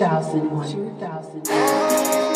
2001. 2000.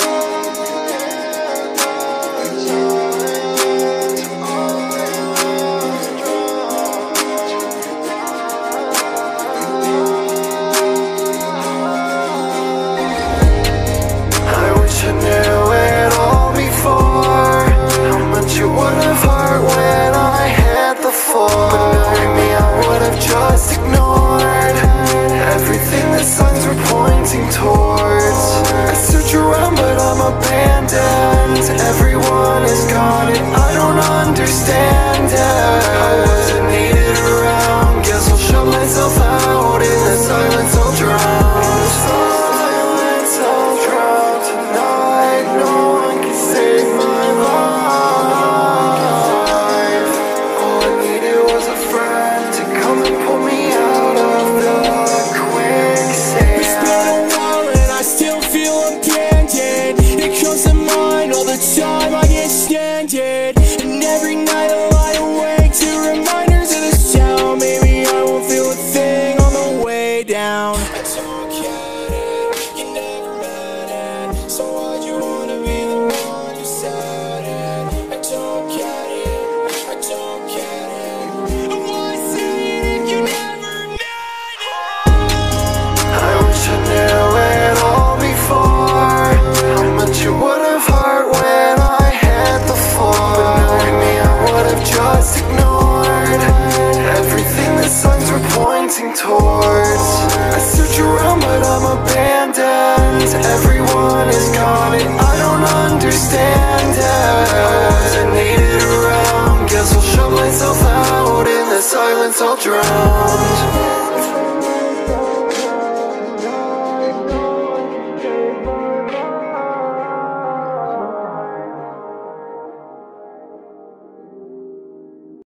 every night, oh, I don't I search around but I'm abandoned. Everyone is gone and I don't understand it. I need it around Guess I'll shut myself out In the silence I'll drown.